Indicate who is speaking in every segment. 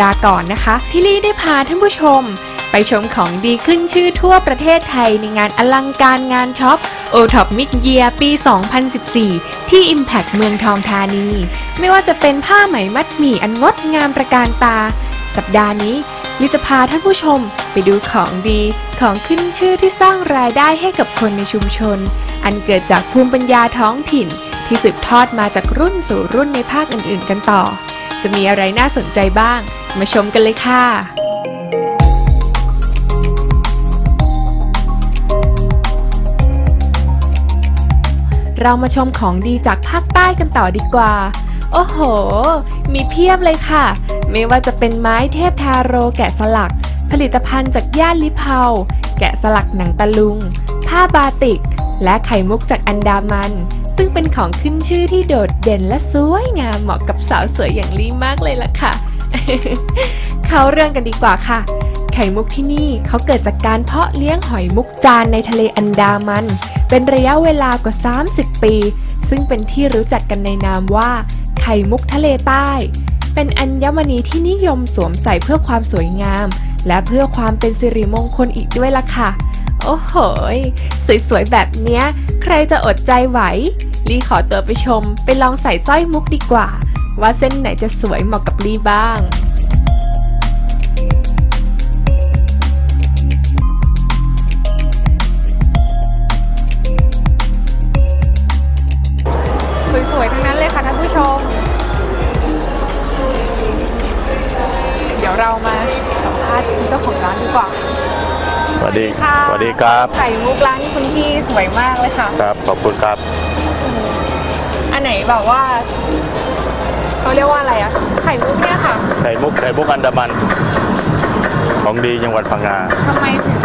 Speaker 1: ดาห์ก่อนนะคะ ที่ลี่ได้พาท่านผู้ชม ไปชมของดีขึ้นชื่อทั่วประเทศไทยในงานอลังการงานช็อป o t o p Mid Year ปี 2014 ที่ Impact เมืองทองธานี ไม่ว่าจะเป็นผ้าไหมมัดหมี่อันงดงามประการตา สัปดาห์นี้ลิจะพาท่านผู้ชมไปดูของดีของขึ้นชื่อที่สร้างรายได้ให้กับคนในชุมชน อันเกิดจากภูมิปัญญาท้องถิ่น ที่สืบทอดมาจากรุ่นสู่รุ่นในภาคอื่นๆ กันต่อ จะมีอะไรน่าสนใจบ้าง มาชมกันเลยค่ะเรามาชมของดีจากภาคใต้กันต่อดีกว่า โอ้โห มีเพียบเลยค่ะ ไม่ว่าจะเป็นไม้เทพทาโรแกะสลัก ผลิตภัณฑ์จากย่านลิเพาแกะสลักหนังตะลุง ผ้าบาติก และไข่มุกจากอันดามัน ซึ่งเป็นของขึ้นชื่อที่โดดเด่นและสวยงามเหมาะกับสาวสวยอย่างลี่มากเลยล่ะค่ะ เขาเรื่องกันดีกว่าค่ะ ไข่มุกที่นี่เขาเกิดจากการเพาะเลี้ยงหอยมุกจานในทะเลอันดามัน เป็นระยะเวลากว่า 30 ปี ซึ่งเป็นที่รู้จักกันในนามว่า ไข่มุกทะเลใต้ เป็นอัญมณีที่นิยมสวมใส่เพื่อความสวยงาม และเพื่อความเป็นสิริมงคลอีกด้วยล่ะค่ะ โอ้โหสวยๆแบบเนี้ย ใครจะอดใจไหว ลีขอตัวไปชม ไปลองใส่สร้อยมุกดีกว่า ว่าเส้นไหนจะสวยเหมาะกับลีบ้างสวยๆ ทั้งนั้นเลยค่ะท่านผู้ชม เดี๋ยวเรามาสัมภาษณ์เจ้าของร้านดีกว่า
Speaker 2: สวัสดี
Speaker 1: ค่ะ
Speaker 2: สวัสดีครับ
Speaker 1: ไข่มุกร้านคุณพี่สวยมากเลยค่ะ
Speaker 2: ครับ ขอบคุณครับ
Speaker 1: อันไหนแบบว่า เขาเรียกว่าอะไรอะไข่มุกเนี่ยค่ะ
Speaker 2: ไข่มุกไข่มุกอันดามัน ของดีจังหวัดพังงา
Speaker 1: ทำไมถึง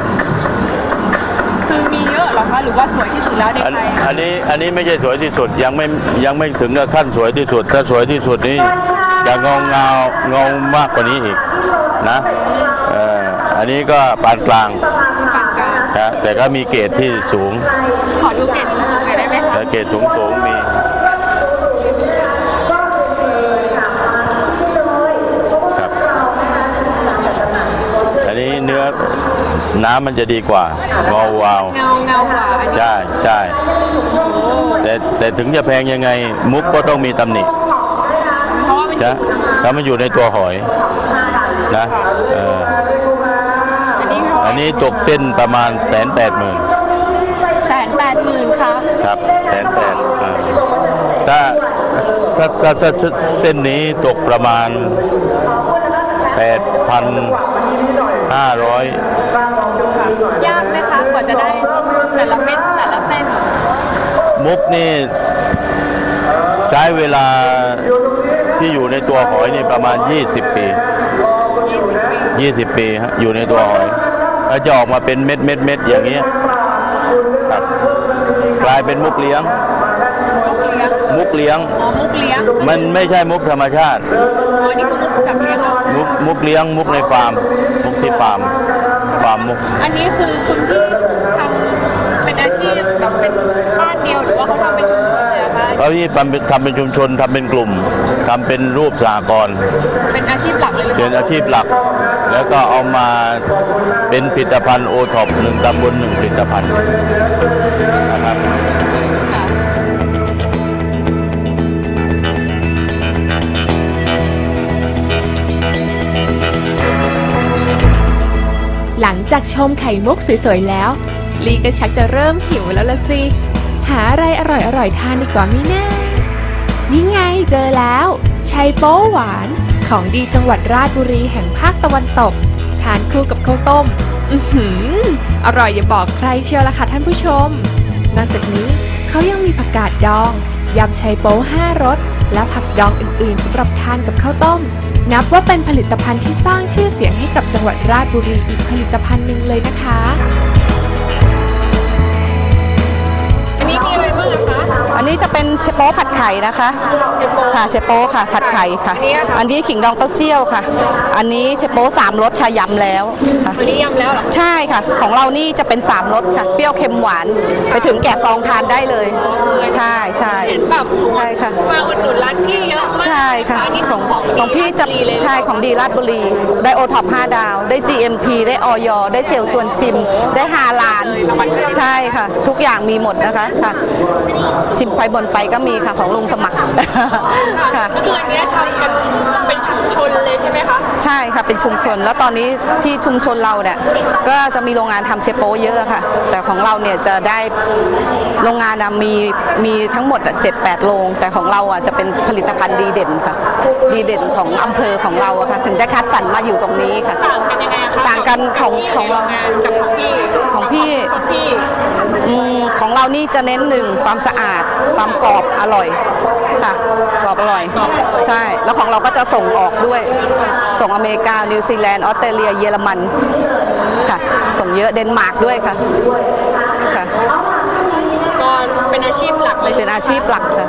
Speaker 1: คือมีเยอะเหรอคะหรือว่าสวยที่สุดแล้วใน
Speaker 2: อัน
Speaker 1: ไทย
Speaker 2: อันนี้อันนี้ไม่ใช่สวยที่สุดยังไม่ยังไม่ถึงกับขั้นสวยที่สุด ถ้าสวยที่สุดนี้จะเงาเงาเงามากกว่านี้อีกนะเอ่ออันนี้ก็ปานกลาง
Speaker 1: ปานกลาง
Speaker 2: นะแต่ก็มีเกรดที่สูง
Speaker 1: ขอดูเกรดสูงๆหน่อยได้ไหมคะ
Speaker 2: แต่เกรดสูงสูงมี น้ำมันจะดีกว่าเงาวาว
Speaker 1: เงาเงากว่าอันนี้
Speaker 2: ใช่ใช่แต่แต่ถึงจะแพงยังไง มุกก็ต้องมีตำหนิ
Speaker 1: เพราะว่ามัน
Speaker 2: จะถ้ามันอยู่ในตัวหอยนะเออ
Speaker 1: อันนี้เท่าไหร่
Speaker 2: อันนี้ตกเส้นประมาณแสนแปดหมื่น
Speaker 1: แสนแปดหมื่นค่ะ
Speaker 2: ครับแสนแปดถ้าถ้าถ้าถ้าเส้นนี้ตกประมาณแปดพันห้าร้อย
Speaker 1: ยากไหมคะกว่าจะได้แต่ละเม็ดแต่ละเส้น
Speaker 2: มุกนี่ใช้เวลาที่อยู่ในตัวหอยนี่ประมาณ20ปี
Speaker 1: 20 ปี
Speaker 2: 20 ปีฮะอยู่ในตัวหอยแล้วจะออกมาเป็นเม็ดเม็ดเม็ดอย่างเงี้ยครับกลายเป็นมุกเลี้ยง
Speaker 1: มุกเลี้ยง
Speaker 2: มุกเลี้ยง
Speaker 1: อ๋อมุกเลี้ยง
Speaker 2: มันไม่ใช่มุกธรรมชาติ
Speaker 1: อ๋อนี่คือมุกจากเลี้ยงเหรอ
Speaker 2: มุกมุกเลี้ยงมุกในฟาร์ม มุกที่ฟาร์ม ฟาร์มมุก
Speaker 1: อันนี้คือคุณพี่ทำเป็นอาชีพแบบเป็นบ้านเดียวหรือว่าเขาทำเป็นชุมชนเลยอะคะ
Speaker 2: เขาที่ทำเป็นทำเป็นชุมชนทำเป็นกลุ่มทำเป็นรูปสหกรณ์
Speaker 1: เป็นอาชีพหลักเลยหรือ
Speaker 2: เป็น
Speaker 1: เปล่า
Speaker 2: อาชีพหลัก แล้วก็เอามาเป็นผลิตภัณฑ์โอท็อปหนึ่งตำบลหนึ่งผลิตภัณฑ์นะครับ
Speaker 1: หลังจากชมไข่มุกสวยๆแล้ว ลีก็ชักจะเริ่มหิวแล้วละสิ หาอะไรอร่อยๆทานดีกว่ามิน่านี่ไงเจอแล้ว ชัยโป๊หวาน ของดีจังหวัดราชบุรีแห่งภาคตะวันตก ทานคู่กับข้าวต้ม อือหือ อร่อยอย่าบอกใครเชียวละค่ะท่านผู้ชม นอกจากนี้เขายังมีผักกาดดอง ยำชัยโป๊ห้ารส และผักดองอื่นๆสำหรับทานกับข้าวต้ม นับว่าเป็นผลิตภัณฑ์ที่สร้างชื่อเสียงให้กับจังหวัดราชบุรีอีกผลิตภัณฑ์หนึ่งเลยนะคะ อันนี้มีอะไรบ้างคะ
Speaker 3: นนี้นี้จะเป็นเชโป๊ผัดไข่นะคะ
Speaker 1: เชโป๊
Speaker 3: ค่ะเชโป๊ค่ะ ผัดไข่ค่ะ
Speaker 1: อันนี้อะคะ
Speaker 3: อันนี้ขิงดองเต้าเจี้ยวค่ะ อันนี้เชโป๊สามรสค่ะยำแล้วค่ะ
Speaker 1: วันนี้ยำแล้วเหรอ
Speaker 3: ใช่ค่ะ ของเรานี่จะเป็นสามรสค่ะเปรี้ยวเค็มหวานไปถึงแกะซองทานได้เลย ใช่ใช่
Speaker 1: เห็นแบบ
Speaker 3: ใช่ค่ะ
Speaker 1: มาอุดหนุนร้านพี่เยอะมาก
Speaker 3: ใช่ค่ะ
Speaker 1: อันนี้
Speaker 3: ของ
Speaker 1: ของ
Speaker 3: ของพี่จะ
Speaker 1: ดีเลย
Speaker 3: ใช่ของดีราชบุรี ได้โอท็อป5ดาว ได้ GMP ได้ออยได้เซลล์ชวนชิม ได้ฮาลาน ใช่ค่ะ ทุกอย่างมีหมดนะคะค่ะชิมไปบนไปก็มีค่ะของลุงสมัครค่ะ
Speaker 1: ก็คืออันเนี้ยทำกันเป็นชุมชนเลยใช่ไหมคะ
Speaker 3: ใช่ค่ะเป็นชุมชนแล้วตอนนี้ที่ชุมชนเราเนี่ยก็จะมีโรงงานทำเชโป้เยอะค่ะ แต่ของเราเนี่ยจะได้โรงงานน่ะมีมีทั้งหมดเจ็ดแปดโรงแต่ของเราอะจะเป็นผลิตภัณฑ์ดีเด่นค่ะดีเด่นของอำเภอของเราอะค่ะถึงได้คัดสรรมาอยู่ตรงนี้ค่ะ
Speaker 1: ต่างกันยังไงอะคะ
Speaker 3: ต่างกันของของเรา
Speaker 1: ที่ยู่ในโงงานกับของพี่
Speaker 3: ของพี่
Speaker 1: ของพี่
Speaker 3: อืมของเรานี่จะเน้นหนึ่งความสะอาดความกรอบอร่อยค่ะกรอบอร่อย ใช่ แล้วของเราก็จะส่งออกด้วย ส่งอเมริกา นิวซีแลนด์ ออสเตรเลีย เยอรมันค่ะ ส่งเยอะเดนมาร์กด้วยค่ะค่ะ
Speaker 1: ก็เป็นอาชีพหลักเลย
Speaker 3: เป็นอาชีพหลักค่ะ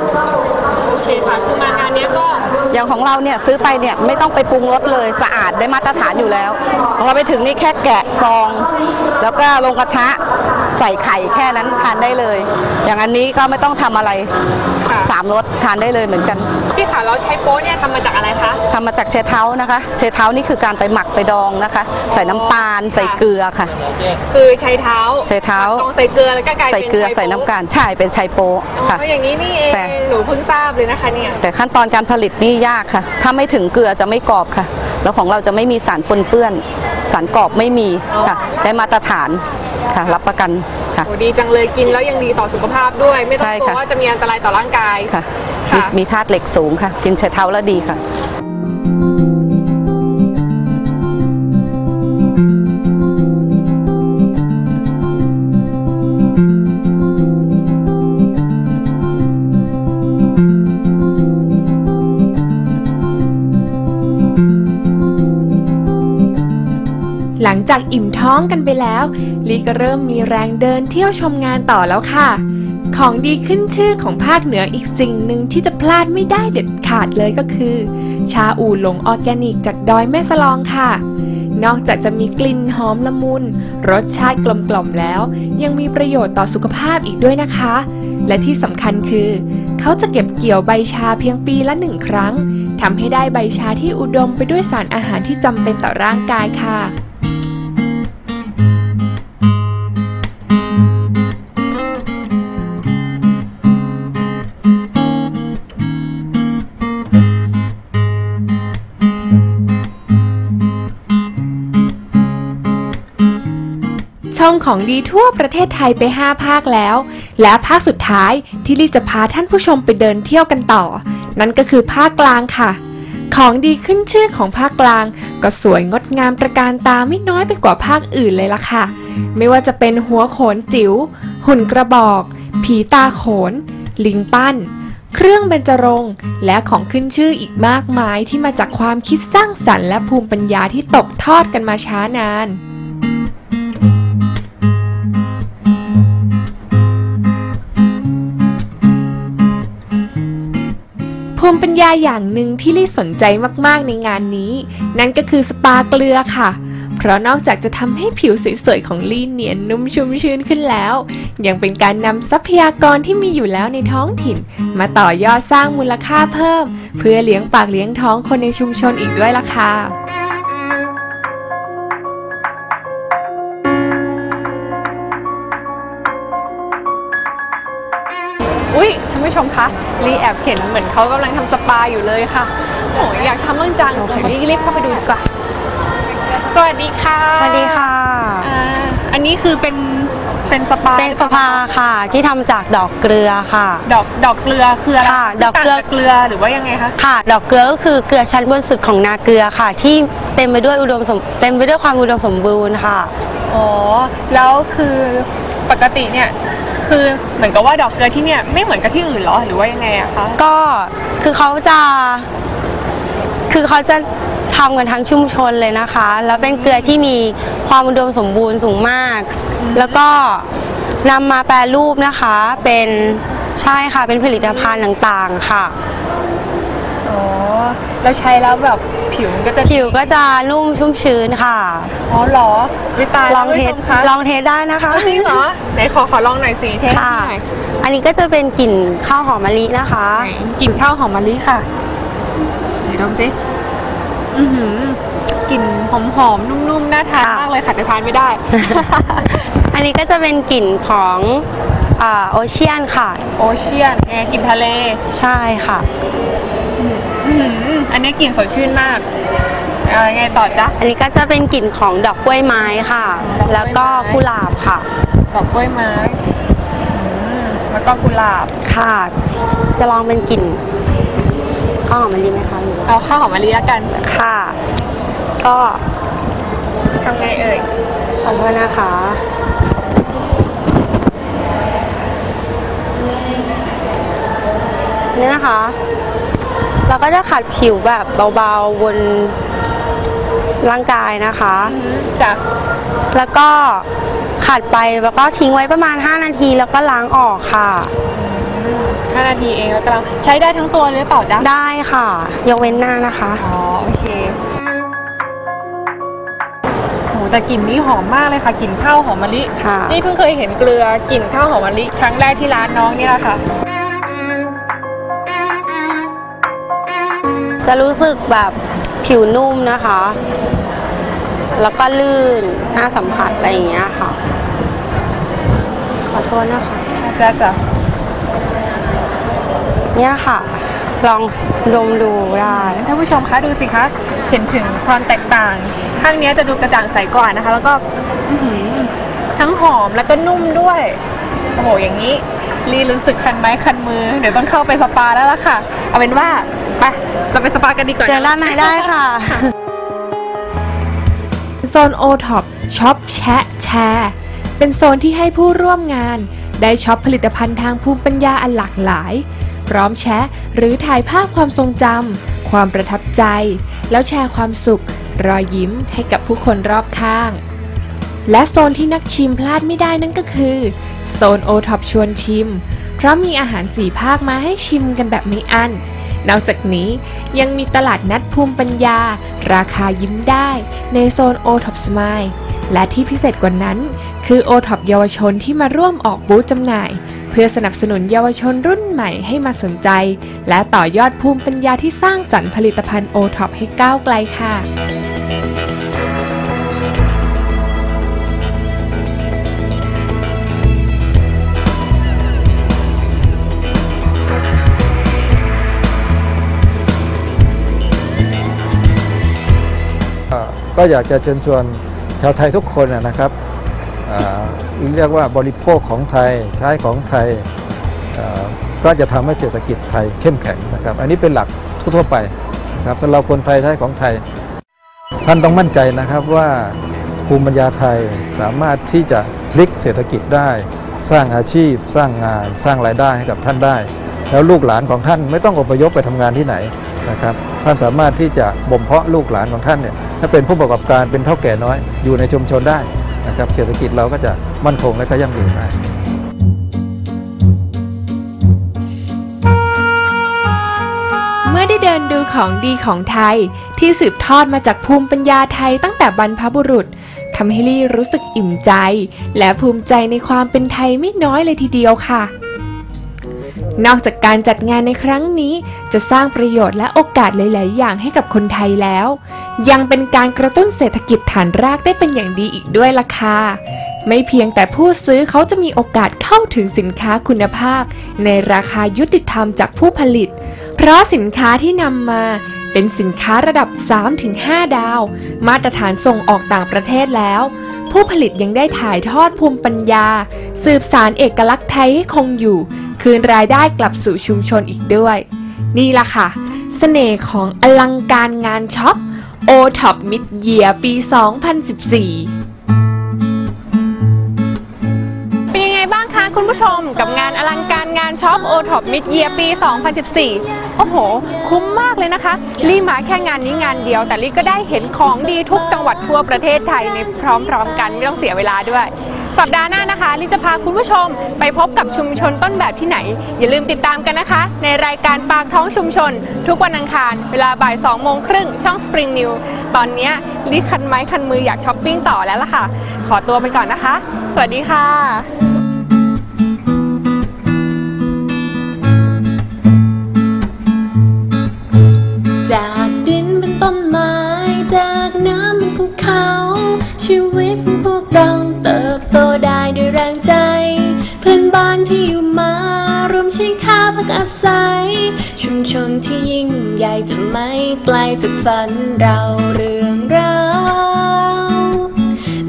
Speaker 1: โอเคค่ะคือมางานเนี้ยก็
Speaker 3: อย่างของเราเนี่ยซื้อไปเนี่ยไม่ต้องไปปรุงรสเลยสะอาดได้มาตรฐานอยู่แล้วของเราไปถึงนี่แค่แกะซอง แล้วก็ลงกระทะ ใส่ไข่แค่นั้นทานได้เลย อย่างอันนี้ก็ไม่ต้องทำอะไร
Speaker 1: ค่ะ
Speaker 3: สามรสทานได้เลยเหมือนกัน
Speaker 1: พี่ค่ะเราใช้โป๊ะเนี่ยทำมาจากอะไรคะ
Speaker 3: ทำมาจากเชเท้านะคะ เชเท้านี่คือการไปหมักไปดองนะคะ ใส่น้ำตาลใส่เกลือค่ะ
Speaker 1: คือใช้เท้า
Speaker 3: ใช้เท้า
Speaker 1: ลองใส่เกลือแล้วก็กลายเป็น
Speaker 3: ใส่เกลือใส่น้ำตาลใช่เป็นไชโปะ
Speaker 1: อ๋
Speaker 3: ค่ะ
Speaker 1: ออย่างนี้นี่เอง
Speaker 3: แต่
Speaker 1: หนูเพิ่งทราบเลยนะคะเนี่ย
Speaker 3: แต่ขั้นตอนการผลิตนี่ยากค่ะ ถ้าไม่ถึงเกลือจะไม่กรอบค่ะ แล้วของเราจะไม่มีสารปนเปื้อน สารกรอบไม่มีค่ะ ได้มาตรฐาน ค่ะ รับประกันค่ะ
Speaker 1: โอ้ดีจังเลยกินแล้วยังดีต่อสุขภาพด้วย ไม่ต้อง
Speaker 3: ใช่
Speaker 1: กลัว
Speaker 3: ค่ะ
Speaker 1: ว่าจะมีอันตรายต่อร่างกาย
Speaker 3: ค่ะ มี
Speaker 1: ค่ะ
Speaker 3: มีธาตุเหล็กสูงค่ะ กินเชเท้าแล้วดีค่ะ
Speaker 1: หลังจากอิ่มท้องกันไปแล้ว ลีก็เริ่มมีแรงเดินเที่ยวชมงานต่อแล้วค่ะ ของดีขึ้นชื่อของภาคเหนืออีกสิ่งหนึ่งที่จะพลาดไม่ได้เด็ดขาดเลยก็คือ ชาอู่หลงออร์แกนิกจากดอยแม่สลองค่ะ นอกจากจะมีกลิ่นหอมละมุน รสชาติกลมๆแล้ว ยังมีประโยชน์ต่อสุขภาพอีกด้วยนะคะ และที่สำคัญคือ เขาจะเก็บเกี่ยวใบชาเพียงปีละหนึ่งครั้งทำให้ได้ใบชาที่อุดมไปด้วยสารอาหารที่จำเป็นต่อร่างกายค่ะ ช่องของดีทั่วประเทศไทยไป 5 ภาคแล้ว และภาคสุดท้ายที่ลี่จะพาท่านผู้ชมไปเดินเที่ยวกันต่อ นั่นก็คือภาคกลางค่ะ ของดีขึ้นชื่อของภาคกลาง ก็สวยงดงามตระการตาไม่น้อยไปกว่าภาคอื่นเลยล่ะค่ะ ไม่ว่าจะเป็นหัวโขนจิ๋ว หุ่นกระบอก ผีตาโขน ลิงปั้น เครื่องเบญจรงค์และของขึ้นชื่ออีกมากมายที่มาจากความคิดสร้างสรรค์และภูมิปัญญาที่ตกทอดกันมาช้านาน ภูมิปัญญาอย่างหนึ่งที่ลี่สนใจมากๆในงานนี้ นั่นก็คือสปาเกลือค่ะ เพราะนอกจากจะทำให้ผิวสวยๆของลี่เนียนนุ่มชุ่มชื้นขึ้นแล้ว ยังเป็นการนำทรัพยากรที่มีอยู่แล้วในท้องถิ่น มาต่อยอดสร้างมูลค่าเพิ่ม เพื่อเลี้ยงปากเลี้ยงท้องคนในชุมชนอีกด้วยล่ะค่ะ ผู้ชมคะลีแอบเห็นเหมือนเขากำลังทำสปาอยู่เลยค่ะโอ้ยอยากทำบ้างจังเดี๋ยวรีบเข้าไปดูดีกว่า สวัสดีค่ะ
Speaker 4: สวัสดีค่ะ
Speaker 1: อ่าอันนี้คือเป็นเป็นสปา
Speaker 4: เป็นสภาค่ะที่ทำจากดอกเกลือค่ะ
Speaker 1: ดอกดอกเกลือคืออะไร
Speaker 4: ค่ะดอกเกลือ
Speaker 1: ต่างจากเกลือหรือว่ายังไงคะ
Speaker 4: ค่ะ ดอกเกลือก็คือเกลือชั้นบนสุดของนาเกลือค่ะ ที่เต็มไปด้วยอุดมสมเต็มไปด้วยความอุดมสมบูรณ์ค่ะ
Speaker 1: อ๋อ แล้วคือปกติเนี่ย คือเหมือนกับว่าดอกเกลือที่เนี่ยไม่เหมือนกับที่อื่นเหรอหรือว่ายังไงอะคะ
Speaker 4: ก็คือเขาจะ คือเขาจะทำกันทั้งชุมชนเลยนะคะ แล้วเป็นเกลือที่มีความอุดมสมบูรณ์สูงมาก แล้วก็นำมาแปรรูปนะคะ เป็นใช่ค่ะเป็นผลิตภัณฑ์ต่างๆค่ะ
Speaker 1: อ๋อแล้วใช้แล้วแบบ ผิวมันก็จะ
Speaker 4: ผิวก็จะนุ่มชุ่มชื้นค่ะ
Speaker 1: อ๋อเหรอวิตาย
Speaker 4: ลองเทส
Speaker 1: ท่านผู้ชมคะ
Speaker 4: ลอง test ได้นะคะ
Speaker 1: จริงเหรอไหนขอขอลองหน่อยสิ test
Speaker 4: ค่ะ
Speaker 1: หน่อย
Speaker 4: อันนี้ก็จะเป็นกลิ่นข้าวหอมมะลินะคะ
Speaker 1: ไหนกลิ่นข้าวหอมมะลิค่ะไหนดมสิอือหือกลิ่นหอมๆนุ่มๆน่าทาน
Speaker 4: ค่ะ
Speaker 1: มากเลยค่ะแต่ทานไม่ได้
Speaker 4: อันนี้ก็จะเป็นกลิ่นของ ocean ค่ะ
Speaker 1: ocean ไงกลิ่นทะเล
Speaker 4: ใช่ค่ะ
Speaker 1: อื้อหืออันนี้กลิ่นสดชื่นมากเอายังไงต่อจ๊ะ
Speaker 4: อันนี้ก็จะเป็นกลิ่นของดอกกล้วยไม้ค่ะ แล้วก็กุหลาบค่ะ
Speaker 1: ดอกกล้วยไม้อืมแล้วก็กุหลาบ
Speaker 4: ค่ะ จะลองเป็นกลิ่นข้าวหอมมะลิไหมคะหรือว่า
Speaker 1: เอาข้าวหอมมะลิแล้วกัน
Speaker 4: ค่ะ ก็
Speaker 1: ทำไงเอ่ย
Speaker 4: ขอโทษนะคะ นี่นะคะ เราก็จะขัดผิวแบบเบาๆบนร่างกายนะคะ
Speaker 1: จาก
Speaker 4: แล้วก็ขัดไปแล้วก็ทิ้งไว้ประมาณ 5 นาทีแล้วก็ล้างออกค่ะ
Speaker 1: 5 นาทีเองแล้วกำลังใช้ได้ทั้งตัวเลยหรือเปล่าจ๊ะ
Speaker 4: ได้ค่ะ ยกเว้นหน้านะคะ
Speaker 1: อ๋อ โอเคโหแต่กลิ่นนี้หอมมากเลยค่ะ กลิ่นข้าวหอมมะลิ
Speaker 4: ค่ะ
Speaker 1: นี่เพิ่งเคยเห็นเกลือกลิ่นข้าวหอมมะลิครั้งแรกที่ร้านน้องนี่แหละค่ะ
Speaker 4: จะรู้สึกแบบผิวนุ่มนะคะ แล้วก็ลื่นหน้าสัมผัสอะไรอย่างเงี้ยค่ะ ขอโทษนะคะ
Speaker 1: จะจะ
Speaker 4: เนี่ยค่ะ ลองดมดูได้
Speaker 1: ท่านผู้ชมคะดูสิคะ เห็นถึงความแตกต่าง ข้างเนี้ยจะดูกระจ่างใสกว่านะคะ แล้วก็อื้อหือทั้งหอมแล้วก็นุ่มด้วย โอ้โห อย่างนี้ รีรู้สึกคันไม้คันมือ เดี๋ยวต้องเข้าไปสปาแล้วล่ะค่ะ เอาเป็นว่า ไปเราไปสปากันดีกว่า
Speaker 4: เชิญด้านในได้ค่ะ
Speaker 1: โซนโอท็อปช็อปแชะแชร์เป็นโซนที่ให้ผู้ร่วมงาน ได้ช็อปผลิตภัณฑ์ทางภูมิปัญญาอันหลากหลาย พร้อมแชะหรือถ่ายภาพความทรงจำความประทับใจ แล้วแชร์ความสุข รอยยิ้มให้กับผู้คนรอบข้าง และโซนที่นักชิมพลาดไม่ได้นั่นก็คือ โซนโอท็อปชวนชิม เพราะมีอาหารสี่ภาคมาให้ชิมกันแบบไม่อั้น นอกจากนี้ยังมีตลาดนัดภูมิปัญญา ราคายิ้มได้ในโซนโอท็อป smile และที่พิเศษกว่านั้น คือโอท็อปเยาวชนที่มาร่วมออกบูธจำหน่าย เพื่อสนับสนุนเยาวชนรุ่นใหม่ให้มาสนใจ และต่อยอดภูมิปัญญาที่สร้างสรรค์ผลิตภัณฑ์โอท็อปให้ก้าวไกลค่ะ
Speaker 5: ก็อยากจะเชิญชวนชาวไทยทุกคนนะครับเรียกว่าบริโภคของไทยใช้ของไทยก็จะทำให้เศรษฐกิจไทยเข้มแข็งนะครับ อันนี้เป็นหลักทั่วไปครับเราคนไทยใช้ของไทย ท่านต้องมั่นใจนะครับว่าภูมิปัญญาไทยสามารถที่จะพลิกเศรษฐกิจได้ สร้างอาชีพ สร้างงาน สร้างรายได้ให้กับท่านได้ แล้วลูกหลานของท่านไม่ต้องอพยพไปทำงานที่ไหนนะครับ ท่านสามารถที่จะบ่มเพาะลูกหลานของท่านเนี่ยให้เป็นผู้ประกอบการเป็นเท่าแก่น้อยอยู่ในชุมชนได้นะครับเศรษฐกิจเราก็จะมั่นคงและก็ยั่งยืนได้
Speaker 1: เมื่อได้เดินดูของดีของไทย ที่สืบทอดมาจากภูมิปัญญาไทยตั้งแต่บรรพบุรุษทำให้ลี่รู้สึกอิ่มใจ และภูมิใจในความเป็นไทยไม่น้อยเลยทีเดียวค่ะ นอกจากการจัดงานในครั้งนี้จะสร้างประโยชน์และโอกาสหลาย ๆ อย่างให้กับคนไทยแล้ว ยังเป็นการกระตุ้นเศรษฐกิจฐานรากได้เป็นอย่างดีอีกด้วยล่ะค่ะไม่เพียงแต่ผู้ซื้อเขาจะมีโอกาสเข้าถึงสินค้าคุณภาพ ในราคายุติธรรมจากผู้ผลิต เพราะสินค้าที่นำมาเป็นสินค้าระดับ 3-5 ดาว มาตรฐานส่งออกต่างประเทศแล้ว ผู้ผลิตยังได้ถ่ายทอดภูมิปัญญา สืบสารเอกลักษณ์ไทยให้คงอยู่ คืนรายได้กลับสู่ชุมชนอีกด้วย นี่ล่ะค่ะเสน่ห์ของอลังการงานช็อป o t o p Mid Year ปี 2014เป็นยังไงบ้างคะคุณผู้ชมกับงานอลังการงานช็อป OTOP Midyear ปี 2014 โอ้โห คุ้มมากเลยนะคะ ลี่มาแค่งานนี้งานเดียว แต่ลี่ก็ได้เห็นของดีทุกจังหวัดทั่วประเทศไทยในพร้อมๆกัน ไม่ต้องเสียเวลาด้วย
Speaker 6: สัปดาห์หน้านะคะลี่จะพาคุณผู้ชมไปพบกับชุมชนต้นแบบที่ไหน อย่าลืมติดตามกันนะคะ ในรายการปากท้องชุมชน ทุกวันอังคาร เวลาบ่าย2โมงครึ่งช่อง Spring New ตอนนี้ลิคันไม้คันมืออยากช้อปปิ้งต่อแล้วล่ะค่ะ ขอตัวไปก่อนนะคะ สวัสดีค่ะ
Speaker 7: ชุมชนที่ยิ่งใหญ่จะไม่ไกลจากฝันเราเรื่องราว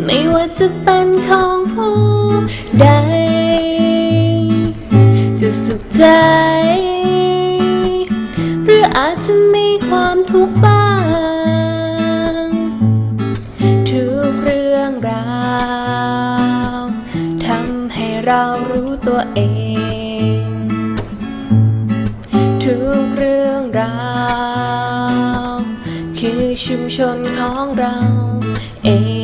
Speaker 7: ไม่ว่าจะเป็นของผู้ใด จะสุขใจ หรืออาจจะมีความทุกข์บ้าง ทุกเรื่องราวทำให้เรารู้ตัวเอง รื่องราคือชุมชนของเราเอง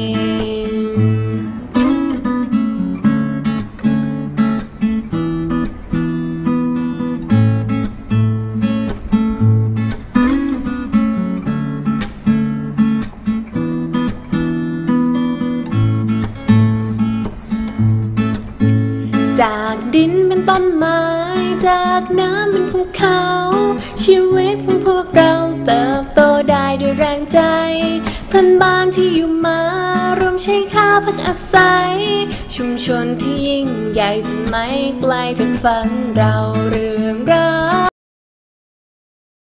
Speaker 7: จากน้ำเป็นภูเขา ชีวิตของพวกเราเติบโตได้ด้วยแรงใจเพื่อนบ้านที่อยู่มารวมใช้ค่าพักอาศัย ชุมชนที่ยิ่งใหญ่จะไม่ไกลจากฝันเราเรื่องเรา